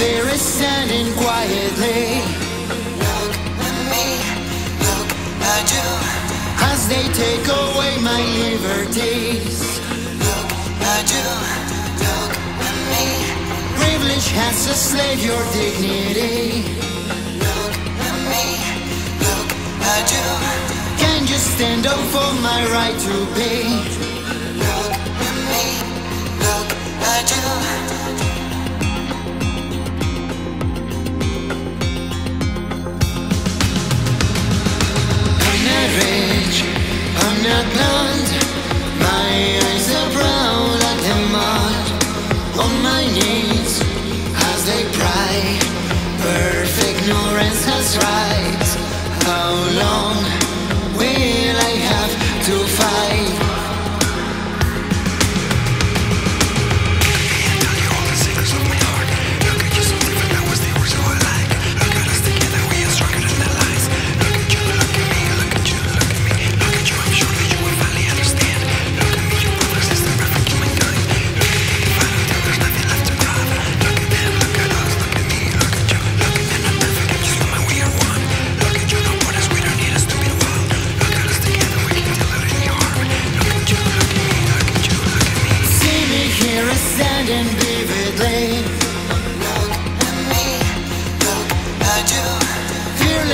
there is standing quietly. Look at me, look at you. As they take away my liberties. Look at you, look at me. Privilege has enslaved your dignity. Look at me, look at you. Can you stand up for my right to be? Look at me, look at you. Pry. Perfect ignorance has right. How long